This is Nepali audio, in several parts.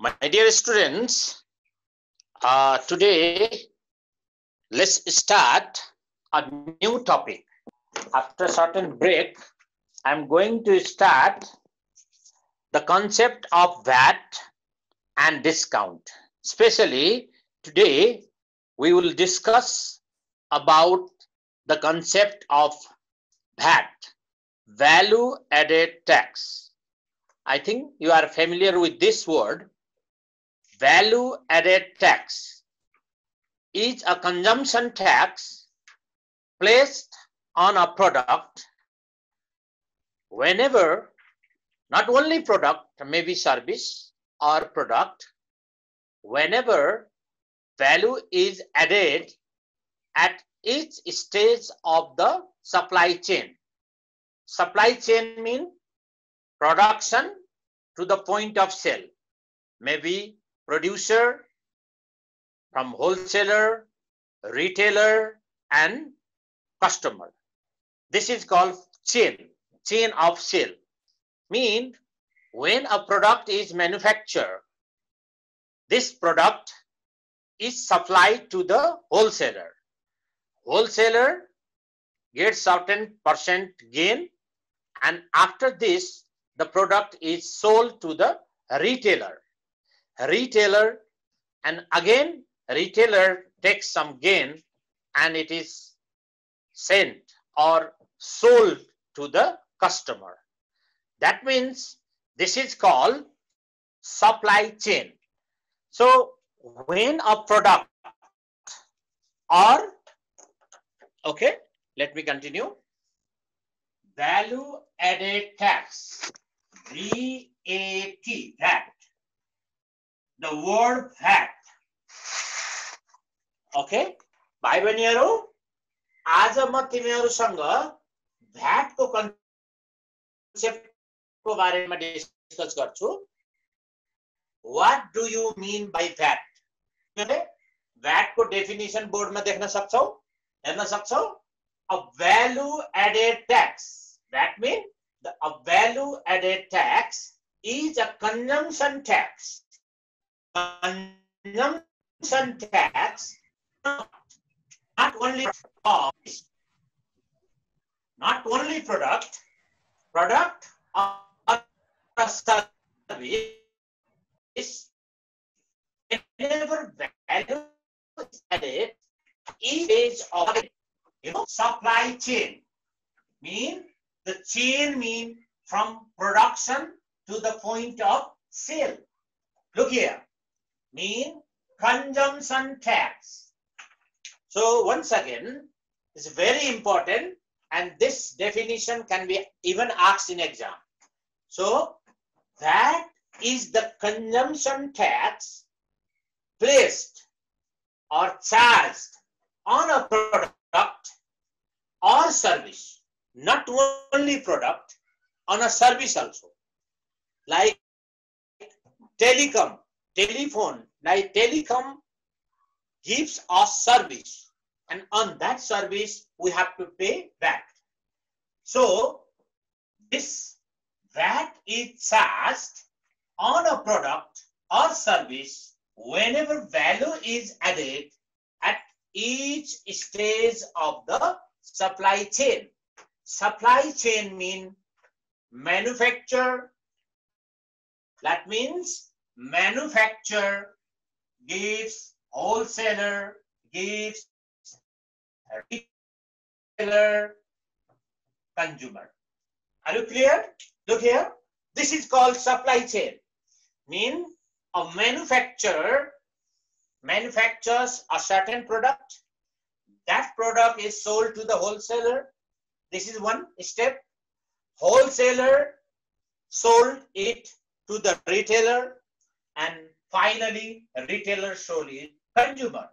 My dear students, uh, today let's start a new topic. After a certain break, I'm going to start the concept of VAT and discount. Especially today, we will discuss about the concept of VAT, value added tax. I think you are familiar with this word. Value added tax is a consumption tax placed on a product whenever not only product, maybe service or product, whenever value is added at each stage of the supply chain. Supply chain mean production to the point of sale. Maybe producer from wholesaler, retailer, and customer. This is called chain, chain of sale. Mean when a product is manufactured, this product is supplied to the wholesaler. Wholesaler gets certain percent gain and after this the product is sold to the retailer. Retailer and again retailer takes some gain and it is sent or sold to the customer. That means this is called supply chain. So when a product or okay, let me continue. Value added tax, VAT, VAT. The word VAT. Okay भाइ बहिनीहरू आज म तिमीहरूसँग भ्याटको कन्सेप्टको बारेमा डिस्कस गर्छु। What do you mean by VAT भ्याटको definition बोर्डमा देख्न सक्छौ? हेर्न सक्छौ? A value added tax that mean a value added tax is a consumption tax. Consumption tax not only of not only product, product or service, whenever value is added, each of you know supply chain mean the chain mean from production to the point of sale. Look here, mean consumption tax. So once again, it's very important and this definition can be even asked in exam. So that is the consumption tax placed or charged on a product or service, not only product, on a service also. Like telecom, telephone, like telecom gives us service and on that service we have to pay VAT. So this VAT is charged on a product or service whenever value is added at each stage of the supply chain. Supply chain mean manufacture. That means manufacture gives wholesaler gives retailer consumer. Are you clear? Look here. This is called supply chain. Mean a manufacturer manufactures a certain product. That product is sold to the wholesaler. This is one step. Wholesaler sold it to the retailer and finally retailer it consumer.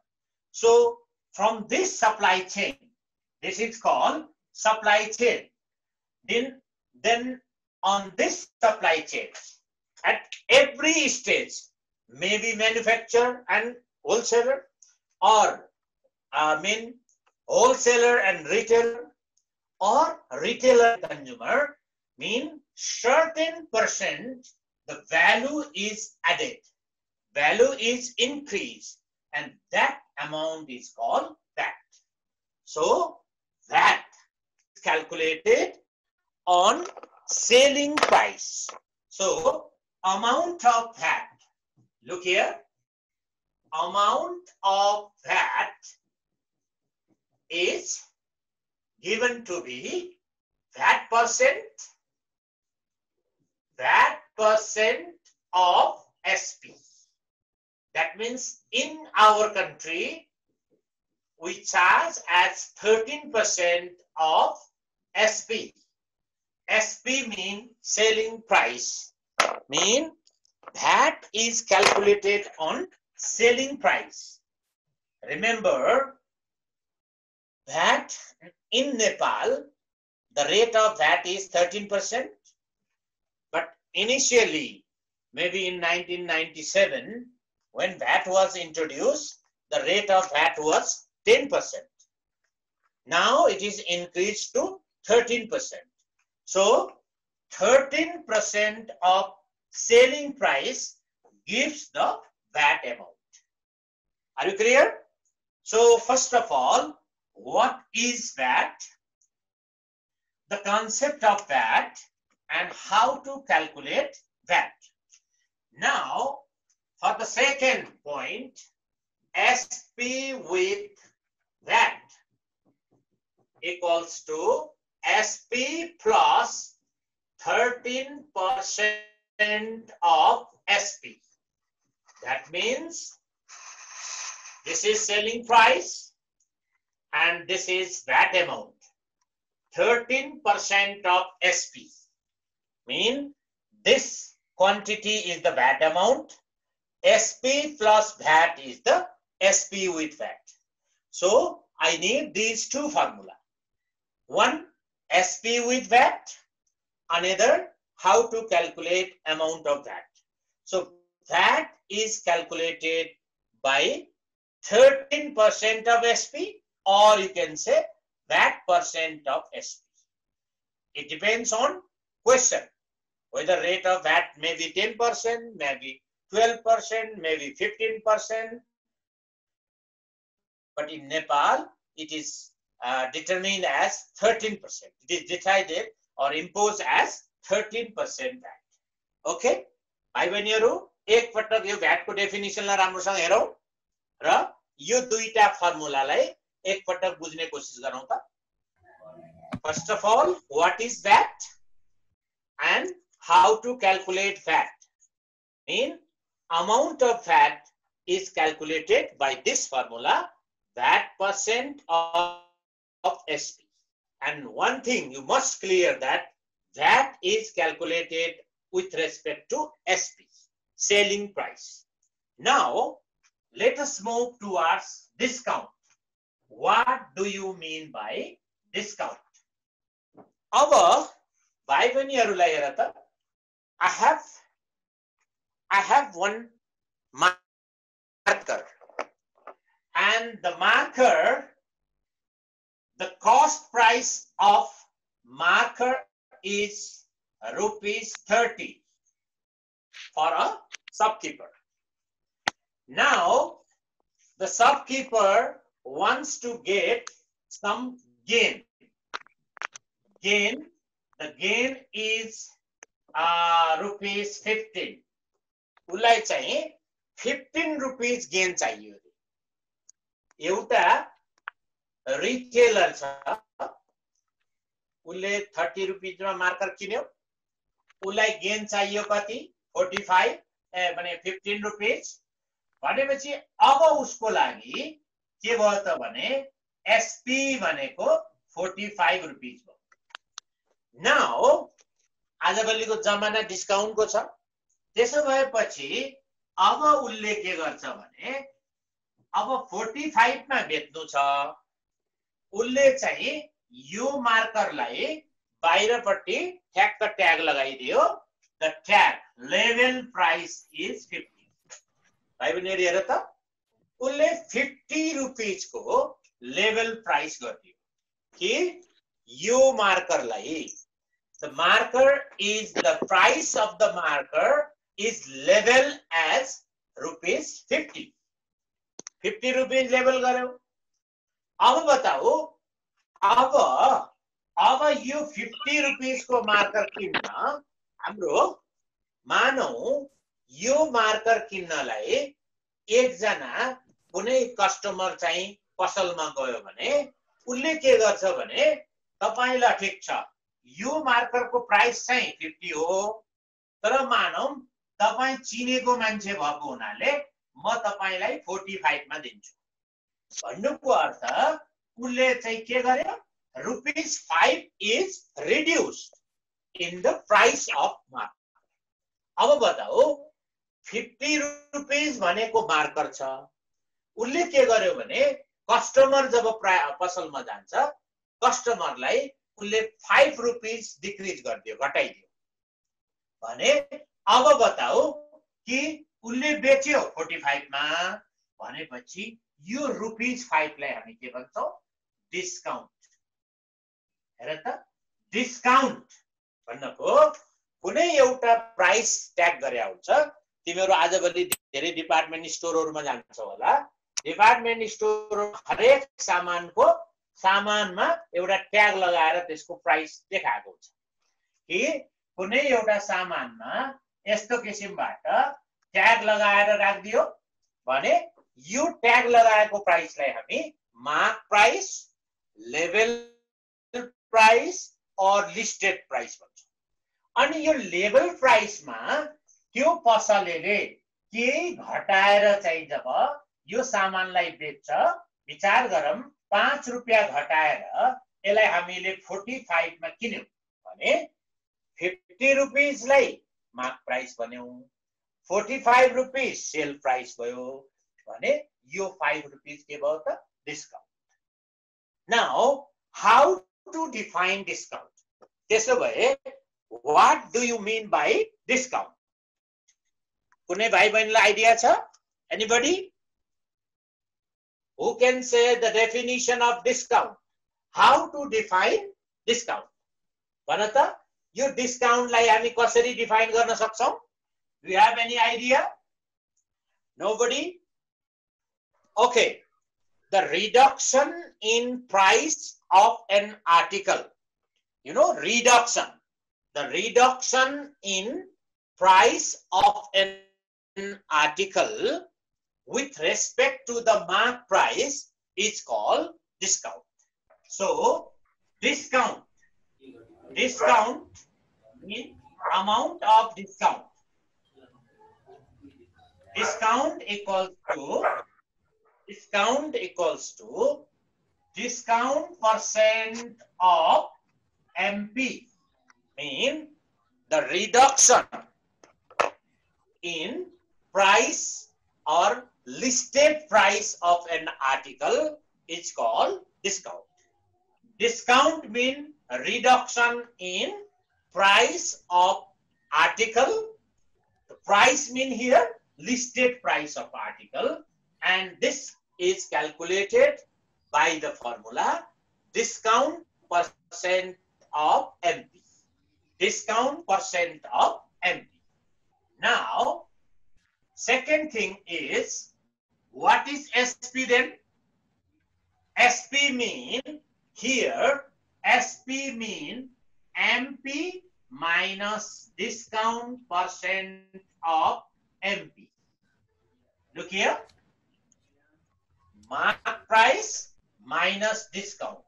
So from this supply chain, this is called supply chain. Then, then on this supply chain, at every stage, maybe manufacturer and wholesaler, or I mean wholesaler and retailer, or retailer consumer, mean certain percent the value is added value is increased and that amount is called VAT. So VAT is calculated on selling price. So amount of VAT, look here, amount of VAT is given to be that percent, VAT percent of SP. That means in our country, we charge as 13% of SP. SP mean selling price. Mean that is calculated on selling price. Remember that in Nepal, the rate of that is 13%. Initially, maybe in 1997, when VAT was introduced, the rate of VAT was 10%. Now it is increased to 13%. So 13% of selling price gives the VAT amount. Are you clear? So first of all, what is VAT? The concept of VAT and how to calculate that. Now, for the second point, SP with that equals to SP plus 13% of SP. That means this is selling price and this is that amount. 13% of SP. Mean this quantity is the VAT amount. SP plus VAT is the SP with VAT. So I need these two formula. One SP with VAT, another how to calculate amount of VAT. So VAT is calculated by 13% of SP or you can say that percent of SP. It depends on question whether rate of VAT may be 10%, maybe 12%, maybe 15%. But in Nepal, it is uh, determined as 13%. It is decided or imposed as 13% VAT. Okay? भाइ बहिनीहरू एकपटक यो भ्याटको डेफिनेसनलाई राम्रोसँग हेरौँ र यो दुईटा फर्मुलालाई एकपटक बुझ्ने कोसिस गरौँ त first of all what is VAT and how to calculate fat. Mean amount of fat is calculated by this formula, that percent of, of SP. And one thing you must clear that that is calculated with respect to SP, selling price. Now, let us move towards discount. What do you mean by discount? Our by when you I have I have one marker and the marker the cost price of marker is rupees 30 for a shopkeeper. Now, the shopkeeper wants to get some gain. Gain, the gain is uh, rupees 15. उसलाई चाहिँ फिफ्टिन रुपिज गेन चाहियो अरे। एउटा रिटेलर छ। उसले थर्टी रुपिजमा मार्कर किन्यो। उसलाई गेन चाहियो कति? फोर्टी फाइभ ए भने फिफ्टिन रुपिज भनेपछि अब उसको लागि के भयो त भने एसपी भनेको फोर्टी फाइभ रुपिज भयो। नाउ आजभोलिको जमाना डिस्काउन्टको छ। त्यसो भएपछि अब उसले के गर्छ भने अब फोर्टी फाइभमा बेच्नु छ। उसले चाहिँ यो मार्करलाई बाहिरपट्टि ठ्याक्क tag लगाइदियो। The tag level price is fifty भाइ बहिनीहरू हेर त। उसले फिफ्टी रुपिजको लेभल प्राइस गरिदियो कि यो मार्करलाई the marker is the price of the marker is level as rupees fifty fifty rupees label गर्यो अब बताऊ अब अब यो फिफ्टी रुपिसको मार्कर किन्न हाम्रो मानौ यो मार्कर किन्नलाई एकजना कुनै कस्टमर चाहिँ पसलमा गयो भने उसले के गर्छ भने तपाईँलाई ठिक छ। यो मार्करको प्राइस चाहिँ फिफ्टी हो। तर मानौ तपाईँ चिनेको मान्छे भएको हुनाले म तपाईँलाई फोर्टी फाइभमा दिन्छु। भन्नुको अर्थ उसले चाहिँ के गर्यो? Rupees five is reduce in the price of marker अब बताऊ फिफ्टी रुपिस भनेको मार्कर छ। उसले के गर्यो भने कस्टमर जब प्राय पसलमा जान्छ कस्टमरलाई उसले फाइभ रुपिस डिक्रिज गरिदियो घटाइदियो। भने अब बताऊ कि उसले बेच्यो फोर्टी फाइभमा भनेपछि यो रुपिज फाइभलाई हामी के भन्छौँ? डिस्काउन्ट हेर त डिस्काउन्ट भन्नको कुनै एउटा प्राइस ट्याग गरे हुन्छ तिमीहरू आजभोलि धेरै डिपार्टमेन्ट स्टोरहरूमा जान्छौ होला। डिपार्टमेन्ट स्टोर हरेक सामानको सामानमा एउटा ट्याग लगाएर त्यसको प्राइस देखाएको हुन्छ कि कुनै एउटा सामानमा यस्तो किसिमबाट ट्याग लगाएर राखिदियो भने यो ट्याग लगाएको प्राइसलाई हामी mark price level price or listed price भन्छौँ। अनि यो लेभल प्राइसमा त्यो पसलेले केही घटाएर चाहिँ जब यो सामानलाई बेच्छ विचार गरौँ पाँच रुपियाँ घटाएर यसलाई हामीले फोर्टी फाइभमा किन्यौँ। भने फिफ्टी रुपिजलाई मार्क प्राइस भन्यौँ। Forty five rupees sale price भयो। भने यो फाइभ रुपिस के भयो त? Discount. Now how to define discount? त्यसो भए what do you mean by discount कुनै भाइ बहिनीलाई आइडिया छ? Anybody who can say the definition of discount how to define discount भन त यो डिस्काउन्टलाई हामी कसरी डिफाइन गर्न सक्छौँ Do you have any idea? Nobody? Okay. The reduction in price of an article. You know, reduction. The reduction in price of an article with respect to the mark price is called discount. So, discount. Discount means amount of discount. Discount equals to discount equals to discount percent of MP mean the reduction in price or listed price of an article is called discount. Discount mean reduction in price of article. The price mean here listed price of article and this is calculated by the formula discount percent of MP. Discount percent of MP. Now, second thing is what is SP then? SP mean here SP mean MP minus discount percent of MP. Look here. Mark price minus discount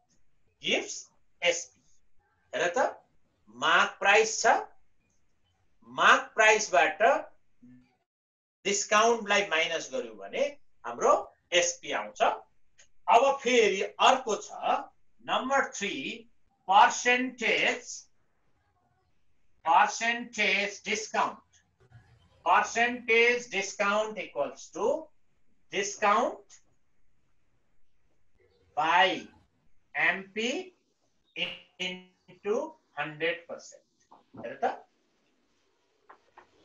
gives SP. हेर त मार्क प्राइस छ मार्क प्राइसबाट डिस्काउन्टलाई माइनस गर्यो भने हाम्रो एसपी आउँछ। अब फेरि अर्को छ। Number three percentage percentage discount percentage discount equals to discount by MP into 100%. हेर त।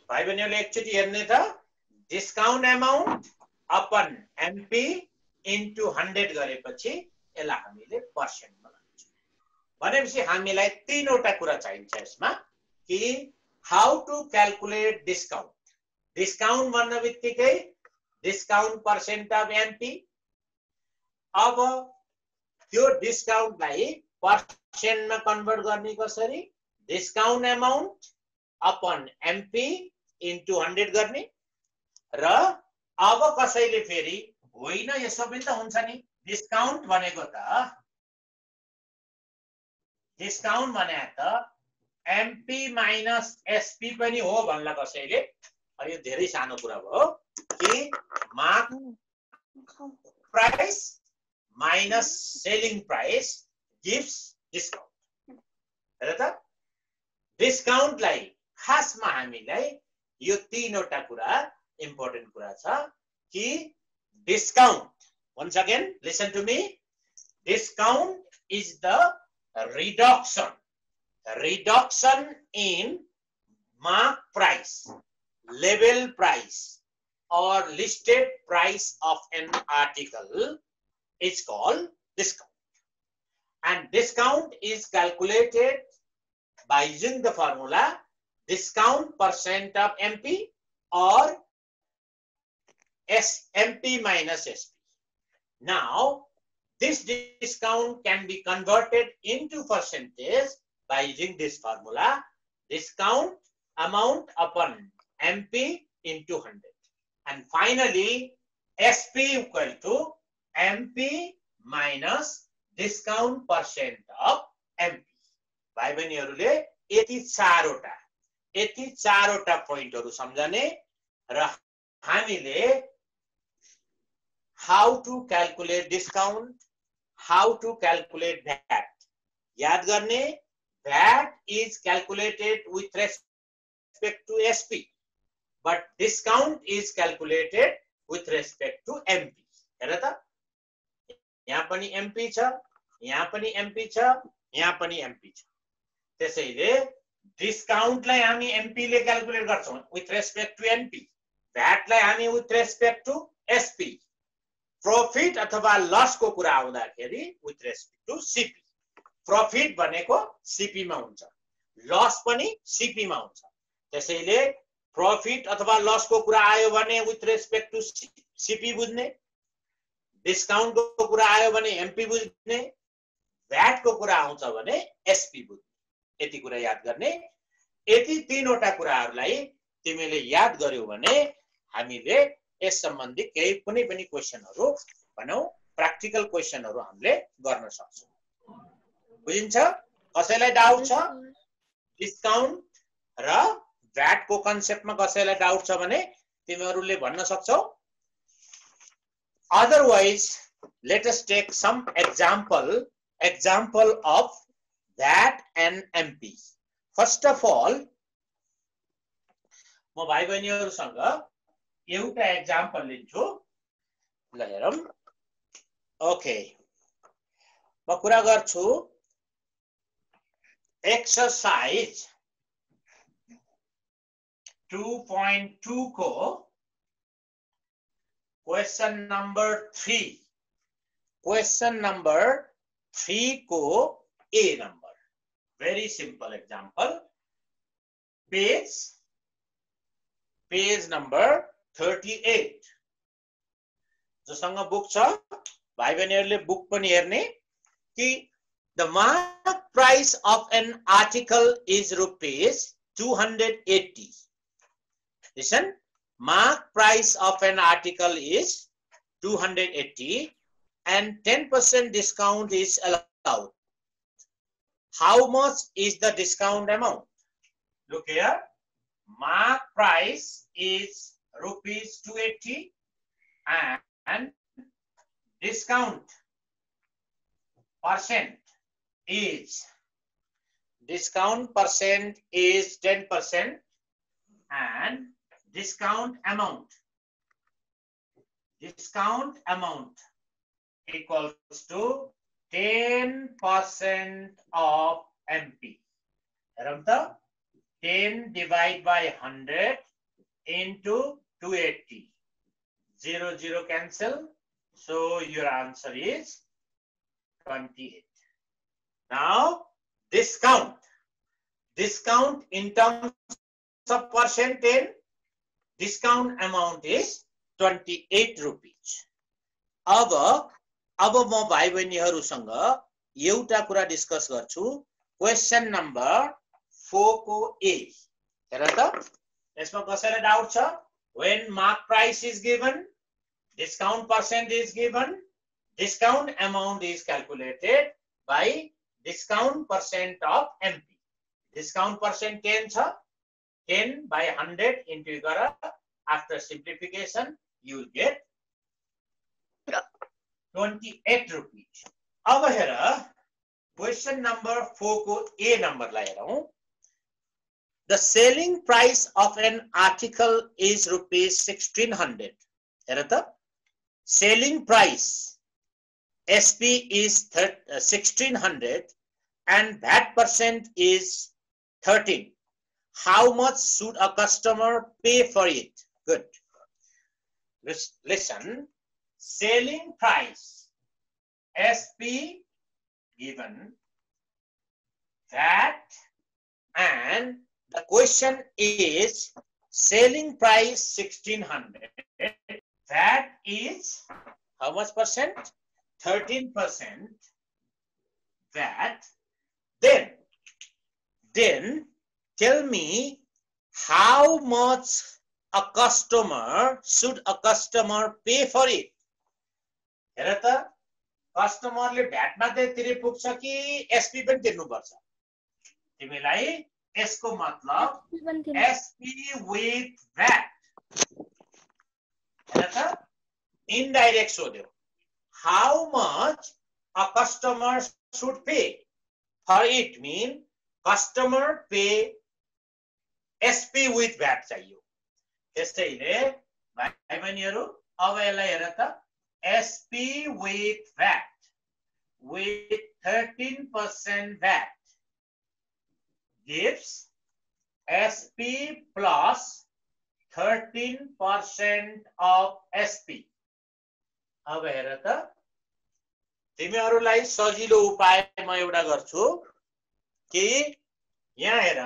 भाइ बहिनीहरूले एकचोटि हेर्ने त। अपन एमपी इन्टु हन्ड्रेड गरेपछि यसलाई हामीले पर्सेन्टमा लान्छौँ भनेपछि हामीलाई तिनवटा कुरा चाहिन्छ यसमा कि how to calculate discount discount भन्न बित्तिकै डिस्काउन्ट पर्सेन्ट अफ एमपी अब त्यो डिस्काउन्टलाई पर्सेन्टमा कन्भर्ट गर्ने कसरी? Discount amount upon MP into hundred गर्ने र अब कसैले फेरि होइन यो सबै त हुन्छ नि। डिस्काउन्ट भनेको त डिस्काउन्ट भने त एमपी माइनस एसपी पनि हो भन्ला कसैले। यो धेरै सानो कुरा भयो। कि? Mark price minus selling price gift discount हेर त डिस्काउन्टलाई खासमा हामीलाई यो तिनवटा कुरा इम्पोर्टेन्ट कुरा छ कि discount once again listen to me discount is the reduction reduction in mark price label price or listed price of an article is called discount. And discount is calculated by using the formula discount percent of MP or S MP minus SP. Now, this discount can be converted into percentage by using this formula discount amount upon MP into 100. And finally, SP equal to MP minus discount percent of MP. भाइ बहिनीहरूले यति चारवटा यति चारवटा पोइन्टहरू सम्झने र हामीले how to calculate discount, how to calculate VAT. याद करने VAT is calculated with respect to SP, but discount is calculated with respect to MP. हेर त यहाँ पनि MP छ यहाँ पनि MP छ यहाँ पनि MP छ त्यसैले डिस्काउन्टलाई हामी एमपीले क्यालकुलेट गर्छौँ विथ रेस्पेक्ट टु एनपी भ्याटलाई हामी with respect to SP profit अथवा लसको कुरा आउँदाखेरि with respect to CP profit भनेको सिपीमा हुन्छ. लस पनि सिपीमा हुन्छ. त्यसैले प्रफिट अथवा लसको कुरा आयो भने विथ रेस्पेक्ट टु सिपी बुझ्ने डिस्काउन्टको कुरा आयो भने एमपी बुझ्ने भ्याटको कुरा आउँछ भने एसपी बुझ्ने। यति कुरा याद गर्ने। यति तिनवटा कुराहरूलाई तिमीले याद गर्यौ भने हामीले यस सम्बन्धी केही कुनै पनि क्वेसनहरू भनौँ प्र्याक्टिकल क्वेसनहरू हामीले गर्न सक्छौँ। बुझिन्छ? कसैलाई डाउट छ? डिस्काउन्ट र भ्याटको कन्सेप्टमा कसैलाई डाउट छ भने तिमीहरूले भन्न सक्छौ। Let us take some example, example of that and MP. First of all, म भाइ बहिनीहरूसँग एउटा एक्जाम्पल लिन्छु। ल हेरौं। ओके म कुरा गर्छु। एक्सरसाइज 2.2 को question question number three question number three को A number very simple example page page number 38. जोसँग बुक छ भाइ बहिनीहरूले बुक पनि हेर्ने कि the mark price of an article is rupees two hundred eighty listen mark price of an article is 280 and 10% discount is allowed. How much is the discount amount? Look here. Mark price is rupees 280 and, and discount percent is discount percent is 10% and discount amount. Discount amount equals to 10% of MP. Ramta, 10 divided by 100 into 280. 0, 0 cancel. So your answer is 28. Now, discount. Discount in terms of percent in discount amount is twenty eight rupees अब अब म भाइ बहिनीहरूसँग एउटा कुरा डिस्कस गर्छु क्वेसन नम्बर फोरको ए हेर त यसमा कसैलाई डाउट छ When mark price is given discount percent is given discount amount is calculated by discount percent of MP discount percent ten छ टेन बाई हन्ड्रेड इन्टु गर after simplification you will get 28 rupees. अब हेर क्वेसन नम्बर फोरको ए नम्बरलाई हेरौँ the selling price of an article is rupees 1600. Erata? Selling price SP is 1600 uh, and that percent is 13. How much should a customer pay for it? Good. Listen. Selling price SP given that and the question is selling price 1600 that is how much percent 13 percent that then then tell me how much a customer should a customer pay for it हेर त कस्टमरले भ्याट मात्रै तिरे पुग्छ कि एसपी पनि तिर्नुपर्छ तिमीलाई एस को मतलब S P with VAT indirect सोध्यो how much a customer should pay for it mean customer pay SP with VAT चाहिए। त्यसैले भाइ बहिनीहरू अब यसलाई हेर त SP with VAT with SP plus thirteen percent of SP अब हेर त तिमीहरूलाई सजिलो उपाय म एउटा गर्छु कि यहाँ हेर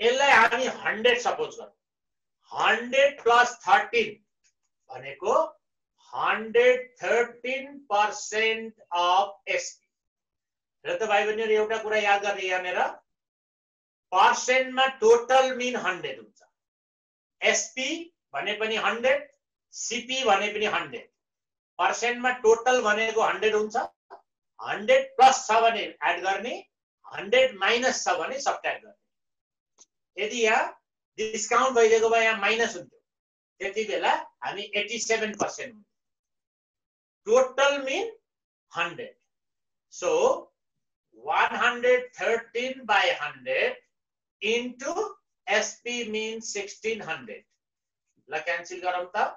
यसलाई हामी हन्ड्रेड सपोज गर्छौँ हन्ड्रेड प्लस थर्टिन भनेको hundred thirteen percent of SP र त भाइ बहिनीहरू एउटा कुरा याद गर्ने यहाँनिर पर्सेन्टमा टोटल मिन हन्ड्रेड हुन्छ। एसपी भने पनि हन्ड्रेड सिपी भने पनि हन्ड्रेड। पर्सेन्टमा टोटल भनेको हन्ड्रेड हुन्छ। हन्ड्रेड प्लस छ भने एड गर्ने हन्ड्रेड माइनस छ भने सब्ट्याक्ट गर्ने। यदि यहाँ डिस्काउन्ट भइदिएको भए यहाँ माइनस हुन्थ्यो त्यति बेला हामी एट्टी सेभेन पर्सेन्ट हुन्थ्यो। Total mean hundred. So one hundred thirteen by hundred into SP means 1600. La cancel karamta.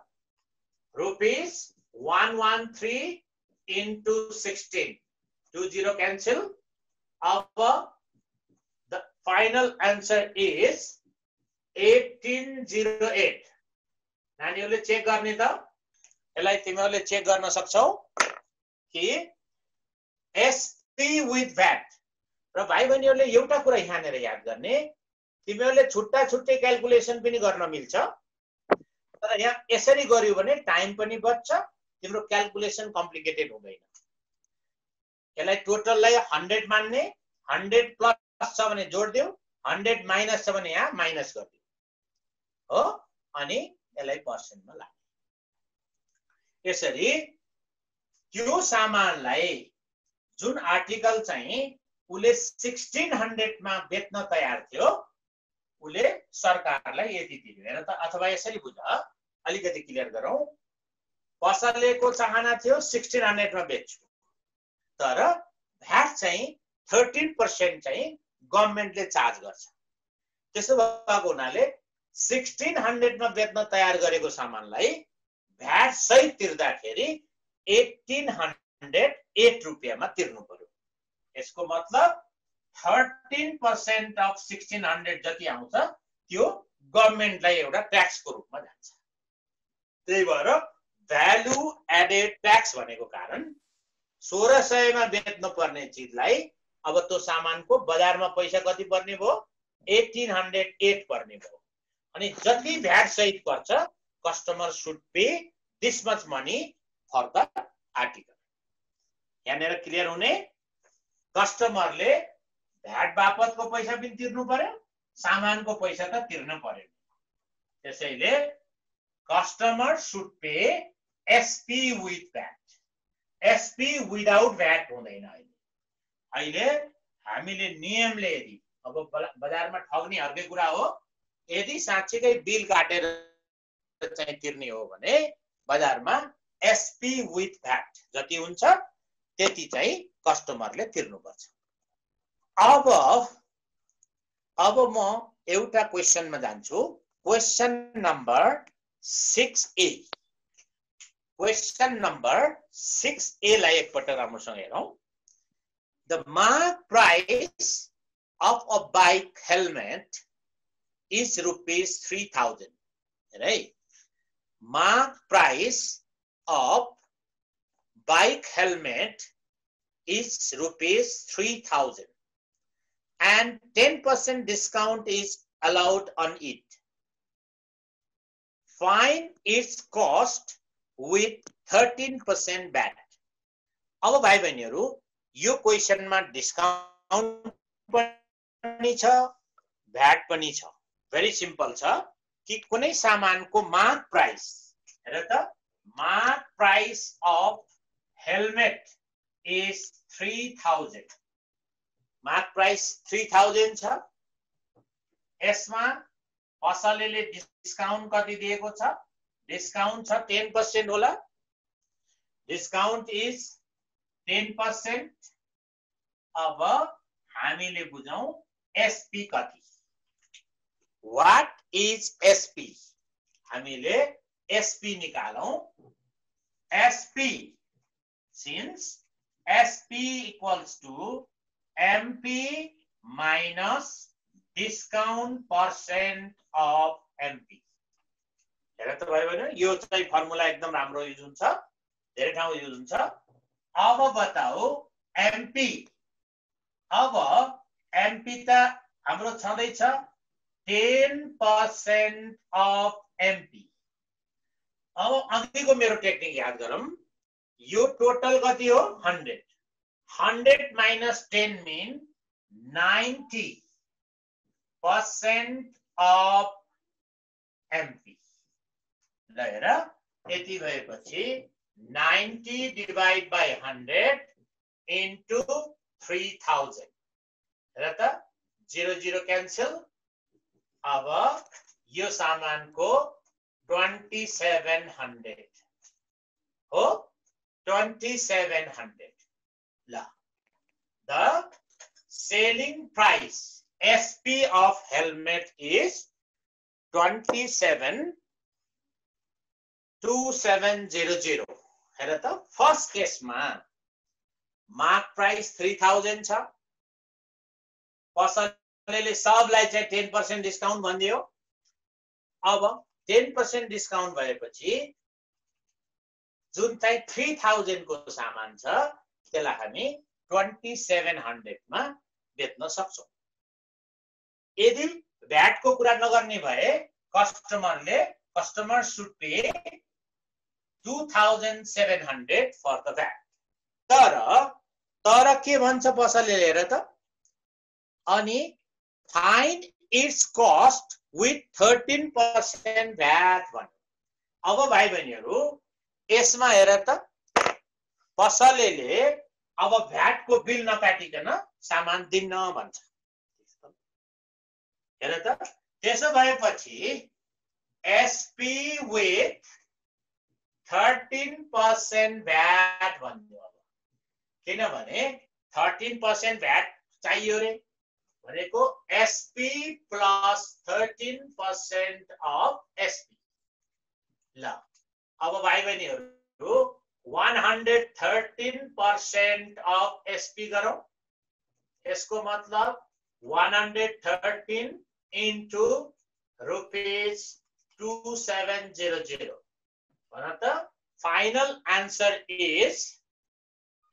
Rupees 113 into 16. 20 cancel. Our the final answer is 1808. नानीहरूले ta? Elai thi यसलाई तिमीहरूले चेक गर्न सक्छौ ki SP with VAT. र भाइ बहिनीहरूले एउटा कुरा यहाँनिर याद गर्ने तिमीहरूले छुट्टा छुट्टै क्यालकुलेसन पनि गर्न मिल्छ। तर यहाँ यसरी गर्यो भने टाइम पनि बच्छ तिम्रो क्यालकुलेसन कम्प्लिकेटेड हुँदैन। यसलाई टोटललाई हन्ड्रेड मान्ने हन्ड्रेड प्लस छ भने जोड हन्ड्रेड माइनस छ भने यहाँ माइनस गरिदियो हो? अनि यसलाई पर्सेन्टमा लाग्ने यसरी त्यो सामानलाई जुन आर्टिकल चाहिँ उसले सिक्सटिन हन्ड्रेडमा बेच्न तयार थियो। उसले सरकारलाई यति दियो हेर त अथवा यसरी बुझ अलिकति क्लियर गरौँ। पसलेको चाहना थियो सिक्सटिन हन्ड्रेडमा बेच्छु तर भ्याट चाहिँ थर्टिन पर्सेन्ट चाहिँ गभर्मेन्टले चार्ज गर्छ। त्यसो भएको हुनाले सिक्सटिन हन्ड्रेडमा बेच्न तयार गरेको सामानलाई भ्याट सहित तिर्दाखेरि एटिन हन्ड्रेड एट रुपियाँमा तिर्नु पर्यो। यसको मतलब thirteen percent of sixteen hundred जति आउँछ त्यो गभर्मेन्टलाई एउटा ट्याक्सको रूपमा जान्छ। त्यही भएर भ्यालु एडेड ट्याक्स भनेको कारण सोह्र सयमा बेच्नु पर्ने चिजलाई अब त्यो सामानको बजारमा पैसा कति पर्ने भयो? एटिन हन्ड्रेड एट पर्ने भयो। अनि जति भ्याट सहित पर्छ customer should pay this much money for the article यहाँनिर क्लियर हुने? कस्टमरले भ्याट बापतको पैसा पनि तिर्नु पर्यो सामानको पैसा त तिर्न पर्यो। त्यसैले customer should pay SP with VAT SP without VAT हुँदैन अहिले। अहिले हामीले नियमले यदि अब बजारमा ठग्नेहरूकै कुरा हो यदि साँच्चीकै बिल काटेर चाहिँ तिर्ने हो भने बजारमा एसपी विथ भ्याट जति हुन्छ त्यति चाहिँ कस्टमरले तिर्नुपर्छ। अब अब म एउटा क्वेसनमा जान्छु। Question number six A question number six एलाई एकपल्ट राम्रोसँग हेरौँ। The mark price of a bike helmet is rupees three thousand है mark price of bike helmet is rupees 3000 and 10% discount is allowed on it. Find its cost with 13% VAT. अब भाइ बहिनीहरू यो क्वेसनमा डिस्काउन्ट पनि छ भ्याट पनि छ भेरी सिम्पल छ कि कुनै सामानको मार्क प्राइस हेर त mark price of helmet three thousand mark price three thousand छ. यसमा पसलेले डिस्काउन्ट कति दिएको छ? डिस्काउन्ट छ टेन पर्सेन्ट होला. डिस्काउन्ट इज टेन पर्सेन्ट अब हामीले बुझौँ एसपी कति? वाट इज एसपी हामीले SP निकालौँ. SP since SP equals to MP minus discount percent of MP हेर त भयो भने यो चाहिँ फर्मुला एकदम राम्रो युज हुन्छ। धेरै ठाउँ युज हुन्छ। अब बताऊ एमपी अब एमपी त हाम्रो छँदैछ टेन पर्सेन्ट अफ एमपी अब अघिको मेरो टेक्निक याद गरौँ। यो टोटल कति हो? Hundred hundred minus ten mean ninety percent of MP ल यति भएपछि ninety divide by hundred into three thousand हेर त जिरो जिरो क्यान्सल अब यो सामानको ट्वेन्टी सेभेन हन्ड्रेड हो। ट्वेन्टी सेभेन हन्ड्रेड ल of helmet is twenty seven two seven zero zero हेर त फर्स्ट केसमा मार्क प्राइस थ्री थाउजन्ड छ। पसल सबैले सबलाई चाहिँ टेन पर्सेन्ट डिस्काउन्ट भनिदियो। अब टेन पर्सेन्ट डिस्काउन्ट भएपछि जुन चाहिँ थ्री थाउजन्डको सामान छ त्यसलाई हामी ट्वेन्टी सेभेन हन्ड्रेडमा बेच्न सक्छौँ। यदि भ्याटको कुरा नगर्ने भए कस्टमरले customer should pay two thousand seven hundred for the VAT तर तर के भन्छ पसलले हेर त? अनि find its cost with 13% VAT भन्यो। अब भाइ बहिनीहरू यसमा हेर त पसलेले अब भ्याटको बिल नकाटिकन सामान दिन्न भन्छ। हेर त त्यसो भएपछि SP with thirteen percent VAT भनिदियो अब। किनभने थर्टिन पर्सेन्ट भ्याट चाहियो रे। भनेको SP plus thirteen percent of SP ल। अब भाई बहनी one hundred thirteen percent of SP करो। इसको मतलब one hundred thirteen into rupees two seven zero zero final answer is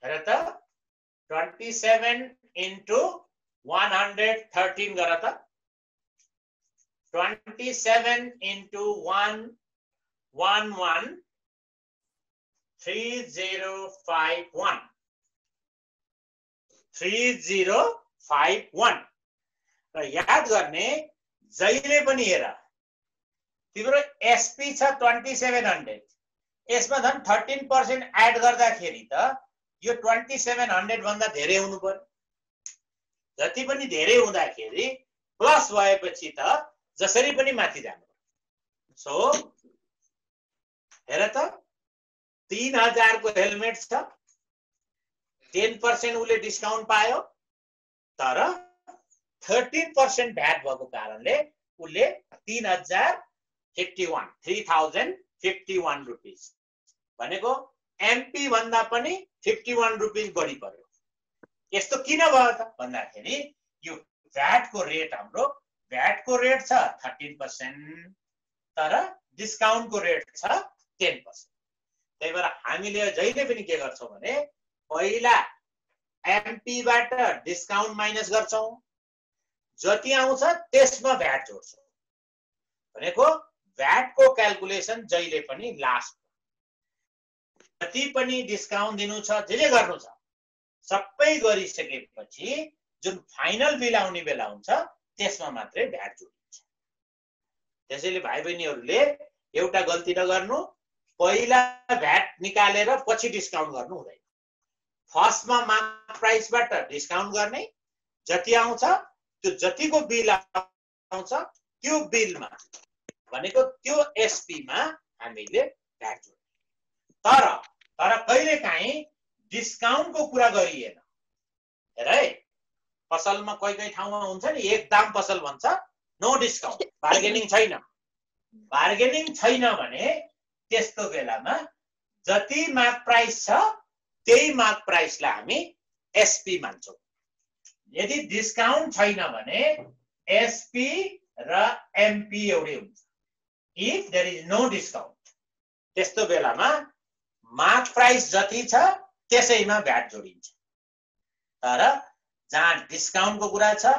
twenty seven into one hundred thirteen कर twenty seven into one 1 1 three zero five one three zero five one र याद गर्ने जहिले पनि हेर। तिम्रो एसपी छ ट्वेन्टी सेभेन हन्ड्रेड यसमा झन् थर्टिन पर्सेन्ट एड गर्दाखेरि त यो ट्वेन्टी सेभेन हन्ड्रेड भन्दा धेरै हुनु पर्यो। जति पनि धेरै हुँदाखेरि प्लस भएपछि त जसरी पनि माथि जानु सो हेर त। तिन हजारको हेलमेट छ। टेन पर्सेन्ट उसले डिस्काउन्ट पायो। तर थर्टिन पर्सेन्ट भ्याट भएको कारणले उसले तिन हजार fifty one three thousand fifty one rupees भनेको एमपी भन्दा पनि फिफ्टी वान रुपिस बढी पर्यो। यस्तो किन भयो त? भन्दाखेरि यो भ्याटको रेट हाम्रो भ्याटको रेट छ थर्टिन पर्सेन्ट तर डिस्काउन्टको रेट छ टेन पर्सेन्ट त्यही भएर हामीले जहिले पनि के गर्छौँ भने पहिला एमपीबाट डिस्काउन्ट माइनस गर्छौँ। जति आउँछ त्यसमा भ्याट जोड्छौँ। भनेको भ्याटको क्यालकुलेसन जहिले पनि लास्ट जति पनि डिस्काउन्ट दिनु छ जे जे गर्नु छ सबै गरिसकेपछि जुन फाइनल बिल आउने बेला हुन्छ त्यसमा मात्रै भ्याट जोडिन्छ। त्यसैले भाइ बहिनीहरूले एउटा गल्ती नगर्नु पहिला भ्याट निकालेर पछि डिस्काउन्ट गर्नु हुँदैन। फर्स्टमा मार्क प्राइसबाट डिस्काउन्ट गर्ने जति आउँछ त्यो जतिको बिल आउँछ त्यो बिलमा भनेको त्यो एसपीमा हामीले भ्याट जोड्ने तर तर कहिले काहीँ डिस्काउन्टको कुरा गरिएन। हेर है पसलमा कोही कोही ठाउँमा हुन्छ नि एक दाम पसल भन्छ नो डिस्काउन्ट बार्गेनिङ छैन। बार्गेनिङ छैन भने त्यस्तो बेलामा जति मार्क प्राइस छ त्यही मार्क प्राइसलाई हामी एसपी मान्छौँ। यदि डिस्काउन्ट छैन भने एसपी र एमपी एउटै हुन्छ। If there is no discount त्यस्तो बेलामा मार्क प्राइस जति छ त्यसैमा भ्याट जोडिन्छ। तर जहाँ डिस्काउन्टको कुरा छ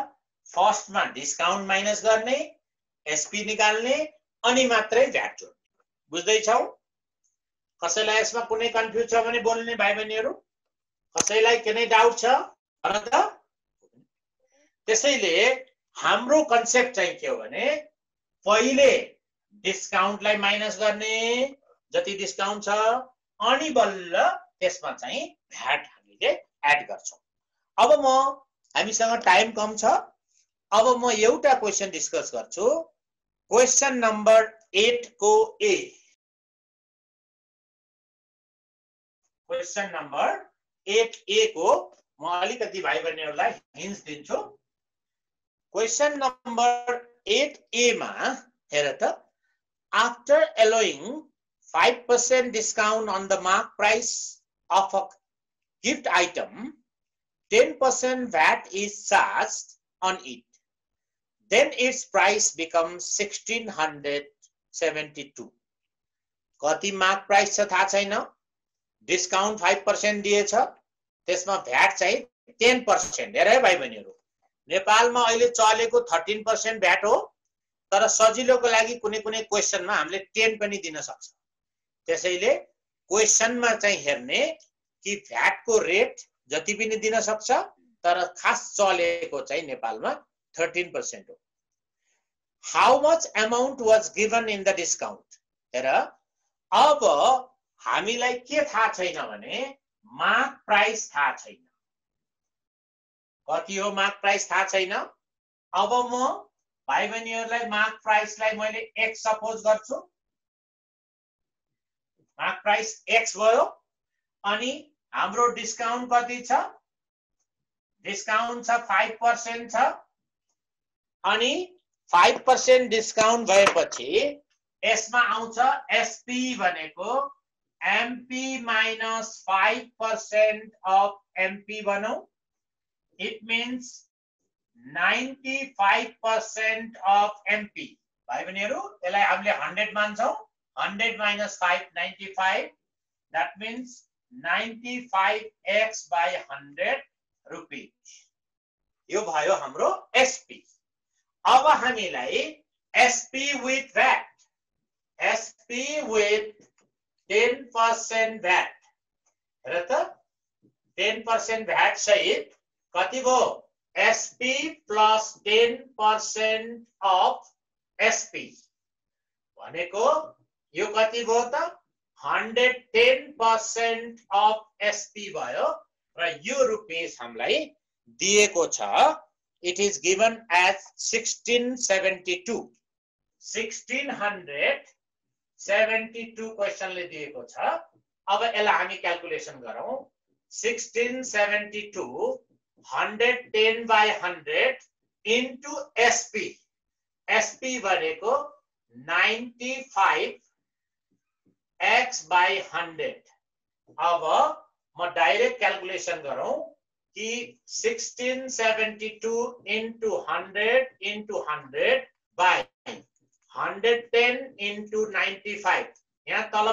फर्स्टमा डिस्काउन्ट माइनस गर्ने एसपी निकाल्ने अनि मात्रै भ्याट जोड्ने। बुझ्दैछौ कसैलाई यसमा कुनै कन्फ्युज छ भने बोल्ने भाइ बहिनीहरू कसैलाई कुनै डाउट छ? त। त्यसैले हाम्रो कन्सेप्ट चाहिँ के हो भने पहिले डिस्काउन्टलाई माइनस गर्ने जति डिस्काउन्ट छ अनि बल्ल त्यसमा चाहिँ भ्याट हामीले एड गर्छौँ। अब म हामीसँग टाइम कम छ। अब म एउटा क्वेसन डिस्कस गर्छु। Question number एटको A question number eight A को म अलिकति भाइ बहिनीहरूलाई हिन्स दिन्छु क्वेसन नम्बर एट एमा हेर त after allowing five percent discount on the mark price of a gift item, 10% VAT is charged on it. Then its price becomes 1672. कति मार्क प्राइस छ थाहा छैन डिस्काउन्ट फाइभ पर्सेन्ट दिएछ त्यसमा भ्याट चाहिँ टेन पर्सेन्ट हेर है भाइ बहिनीहरू। नेपालमा अहिले चलेको थर्टिन पर्सेन्ट भ्याट हो तर सजिलोको लागि कुनै कुनै क्वेसनमा हामीले टेन पनि दिन सक्छ। त्यसैले क्वेसनमा चाहिँ हेर्ने कि भ्याटको रेट जति पनि दिन सक्छ तर खास चलेको चाहिँ नेपालमा थर्टिन पर्सेन्ट हो। How much amount was given in the discount हेर अब हामीलाई के थाहा छैन भने मार्क प्राइस थाहा छैन। कति हो मार्क प्राइस थाहा छैन? अब म भाइ बहिनीहरूलाई मार्क प्राइसलाई मैले एक्स सपोज गर्छु। मार्क प्राइस एक्स भयो अनि हाम्रो डिस्काउन्ट कति छ? डिस्काउन्ट छ फाइभ पर्सेन्ट छ। अनि फाइभ पर्सेन्ट डिस्काउन्ट भएपछि यसमा आउँछ एसपी भनेको MP minus 5% of MP बनाऊ it means 95% of MP भाइ बहिनीहरू यसलाई हामीले 100 मान्छौँ 100 minus 5 95 that means 95x by 100 rupees यो भयो हाम्रो SP अब हामीलाई SP with VAT SP with 10% VAT. हेर त? टेन पर्सेन्ट भ्याट सहित कति भयो? SP plus ten percent of SP भनेको यो कति भयो त? Hundred ten percent of SP भयो र यो रुपिस हामीलाई दिएको छ। It is given as sixteen seventy two sixteen hundred seventy two क्वेसनले दिएको छ। अब यसलाई हामी क्यालकुलेसन गरौँ। Sixteen seventy two hundred ten by hundred into SP. SP भनेको ninety five X by hundred. अब म डाइरेक्ट क्यालकुलेसन गरौँ कि sixteen seventy two into hundred into hundred by hundred ten into ninety five यहाँ तल